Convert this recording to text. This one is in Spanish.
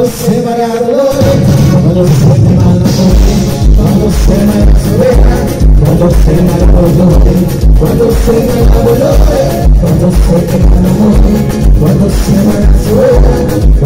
Cuando se cuando se va la gloria, cuando se va la sobeja, cuando se va la gloria, cuando se va la gloria, cuando se va la gloria, cuando se va la sobeja,